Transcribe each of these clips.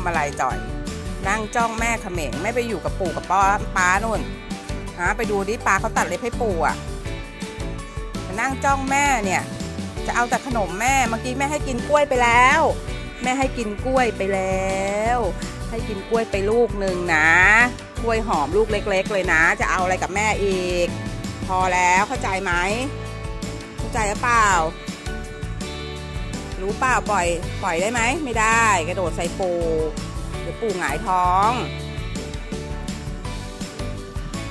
ำอะไรจ่อย นั่งจ้องแม่เขม่งไม่ไปอยู่กับปู่กับป้าป้านู่นฮะไปดูดิป้าเขาตัดเล็บให้ปู่อะนั่งจ้องแม่เนี่ย จะเอาแต่ขนมแม่เมื่อกี้แม่ให้กินกล้วยไปแล้ว แม่ให้กินกล้วยไปแล้ว ให้กินกล้วยไปลูกหนึ่งนะกล้วยหอมลูกเล็ก ๆ เลยนะ จะเอาอะไรกับแม่อีก พอแล้วเข้าใจไหมเข้าใจหรือเปล่า รู้เปล่าปล่อย ปล่อยได้ไหม ไม่ได้ กระโดดใส่ปูเดี๋ยวปูหงายท้อง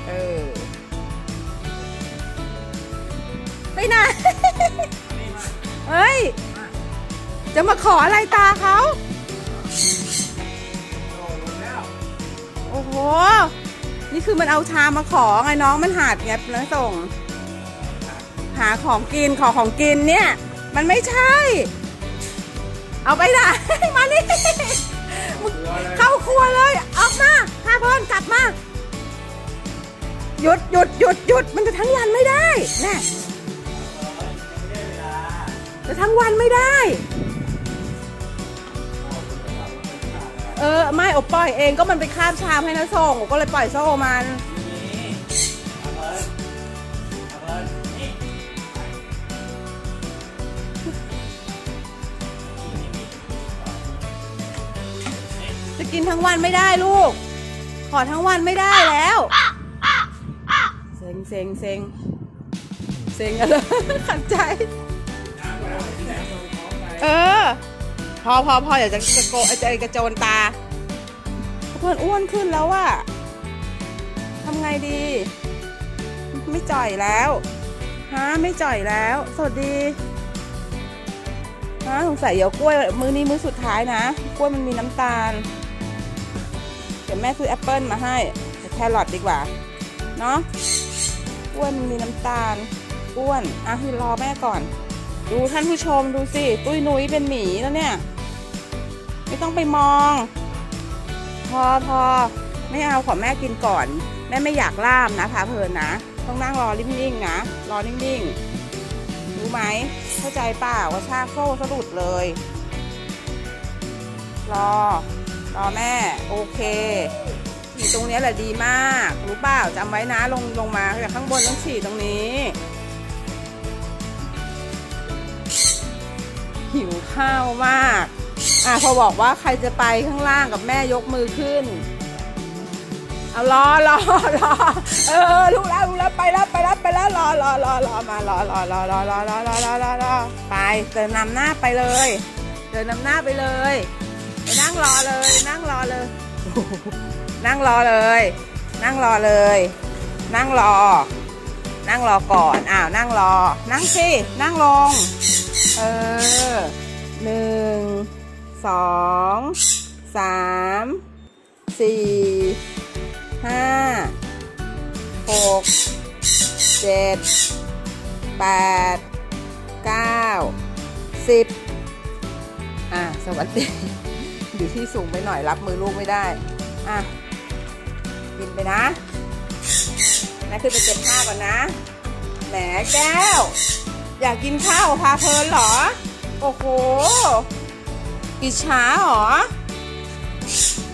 เออ ไปไหนเฮ้ย จะมาขออะไรตาเขาโอ้โห นี่คือมันเอาชามมาขอไงน้องมันหาดไงแล้วส่ง หาของกินขอของกินเนี่ย มันไม่ใช่ เอาไปไหน มานี่มึงเข้าครัวเลย ออกมาพาพลินกลับมา หยุดหยุดหยุดหยุดมันจะทั้งวันไม่ได้แน่จะทั้งวันไม่ได้ เออ ไม่อบปล่อยเองก็มันไปคาบชามให้นะส่งก็เลยปล่อยโซ่มัน จะกินทั้งวันไม่ได้ลูก ขอทั้งวันไม่ได้แล้ว เซ็งเซ็งเซ็งเซ็งอะไรขัดใจ เออ พอพอพออยากจะกระโกไอ้ใจกระโจนตาเพื่อนอ้วนขึ้นแล้วอะทำไงดี ไม่จ่อยแล้วฮะไม่จ่อยแล้ว สวัสดีฮะสงสัยเดี๋ยวกล้วย มือนี้มือสุดท้ายนะ กล้วยมันมีน้ำตาล เดี๋ยวแม่ซื้อแอปเปิลมาให้แต่แครอทดีกว่า เนาะกล้วนมีน้ำตาลอ้วนอะคือรอแม่ก่อน ดูท่านผู้ชมดูสิ ตุ้ยนุ้ยเป็นหมีแล้วเนี่ย ไม่ต้องไปมอง พอพอไม่เอาขอแม่กินก่อน แม่ไม่อยากล่ามนะพาเพลินนะ ต้องนั่งรอนิ่งๆนะ รอนิ่งๆ รู้ไหม เข้าใจเปล่าว่าชาโซ่สะดุดเลย รอ รอแม่ โอเคฉีดตรงนี้แหละดีมาก รู้เปล่าจำไว้นะลงลงมาจากข้างบนต้องฉีดตรงนี้ หิวข้าวมากอะพอบอกว่าใครจะไปข้างล่างกับแม่ยกมือขึ้น เอารอรอรอเออรู้แล้วรู้แล้วไปแล้วไปแล้วไปแล้วรอรอรอรอมารอรอรอรอรอรอรอรอรอไปเดินนำหน้าไปเลย เดินนำหน้าไปเลย รอเลย นั่งรอเลย นั่งรอเลย นั่งรอเลย นั่งรอ นั่งรอก่อน อ้าว นั่งรอ นั่งสิ นั่งลง เออหนึ่ง สอง สาม สี่ ห้า หก เจ็ด แปด เก้า สิบอะสวัสดี อยู่ที่สูงไปหน่อยรับมือลูกไม่ได้ อะ กินไปนะแม่ขึ้นไปเก็บข้าวก่อนนะ แหมแก้ว อยากกินข้าวพาเพลินเหรอ โอ้โห กินช้าเหรอ